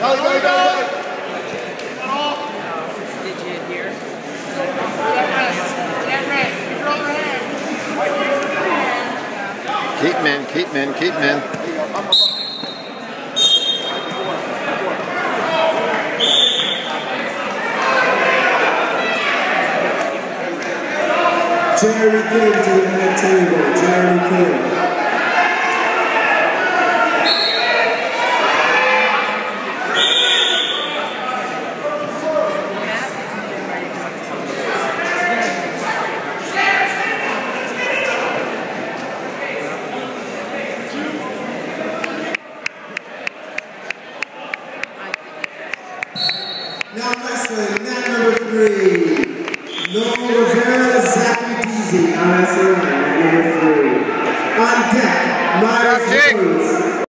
Keep men, keep men, keep men. Jerry King to the head table. Jerry King. Now wrestling, mat number three. Noel Rivera, Zachary Deasy. Now wrestling, mat number three. On deck, Myers. Cruz.